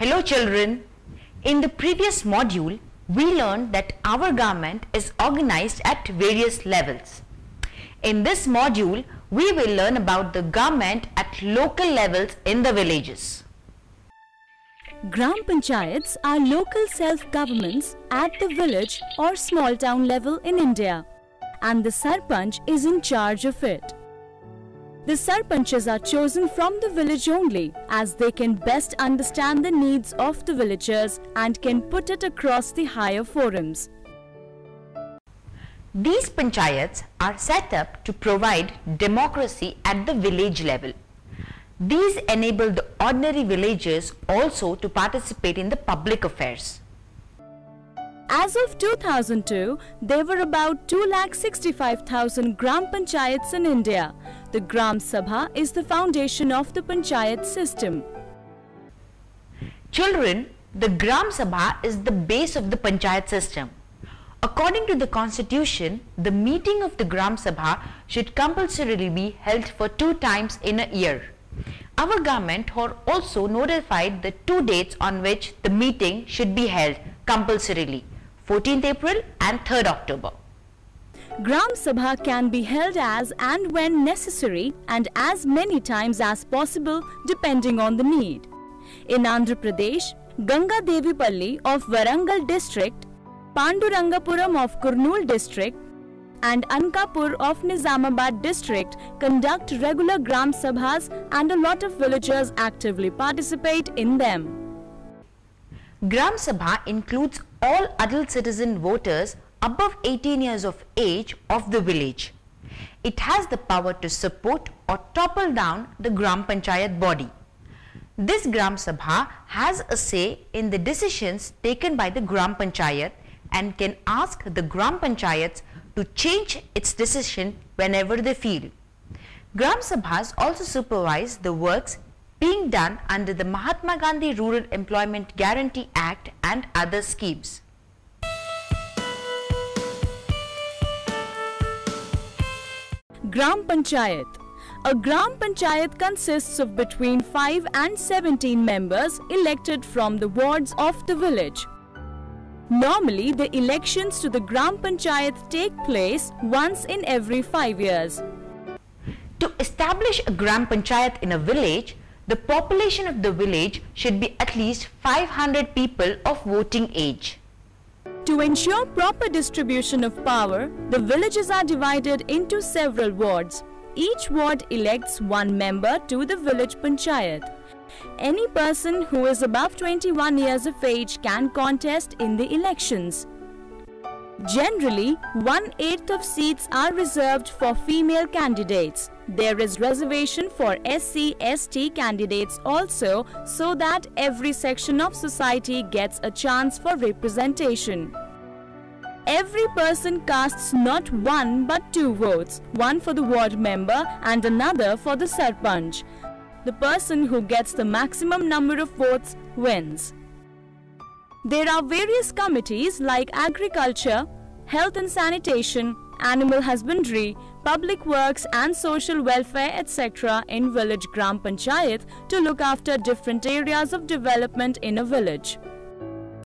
Hello children. In the previous module, we learned that our government is organized at various levels. In this module, we will learn about the government at local levels in the villages. Gram Panchayats are local self-governments at the village or small town level in India and the Sarpanch is in charge of it. The Sarpanchas are chosen from the village only as they can best understand the needs of the villagers and can put it across the higher forums. These panchayats are set up to provide democracy at the village level. These enable the ordinary villagers also to participate in the public affairs. As of 2002, there were about 2,65,000 Gram Panchayats in India. The Gram Sabha is the foundation of the Panchayat system. Children, the Gram Sabha is the base of the Panchayat system. According to the constitution, the meeting of the Gram Sabha should compulsorily be held for two times in a year. Our government has also notified the two dates on which the meeting should be held compulsorily, 14th April and 3rd October. Gram Sabha can be held as and when necessary and as many times as possible depending on the need. In Andhra Pradesh, Ganga Devipalli of Warangal district, Pandurangapuram of Kurnool district and Ankapur of Nizamabad district conduct regular Gram Sabhas and a lot of villagers actively participate in them. Gram Sabha includes all adult citizen voters above 18 years of age of the village. It has the power to support or topple down the Gram Panchayat body. This Gram Sabha has a say in the decisions taken by the Gram Panchayat and can ask the Gram Panchayats to change its decision whenever they feel. Gram Sabhas also supervise the works being done under the Mahatma Gandhi Rural Employment Guarantee Act and other schemes. Gram Panchayat A Gram Panchayat consists of between 5 and 17 members elected from the wards of the village. Normally, the elections to the Gram Panchayat take place once in every 5 years. To establish a Gram Panchayat in a village, the population of the village should be at least 500 people of voting age. To ensure proper distribution of power, the villages are divided into several wards. Each ward elects one member to the village panchayat. Any person who is above 21 years of age can contest in the elections. Generally, one-eighth of seats are reserved for female candidates. There is reservation for SC, ST candidates also so that every section of society gets a chance for representation. Every person casts not one but two votes, one for the ward member and another for the sarpanch. The person who gets the maximum number of votes wins. There are various committees like agriculture, health and sanitation, animal husbandry, public works and social welfare etc. in village Gram Panchayat to look after different areas of development in a village.